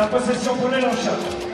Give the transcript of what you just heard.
La possession pour les.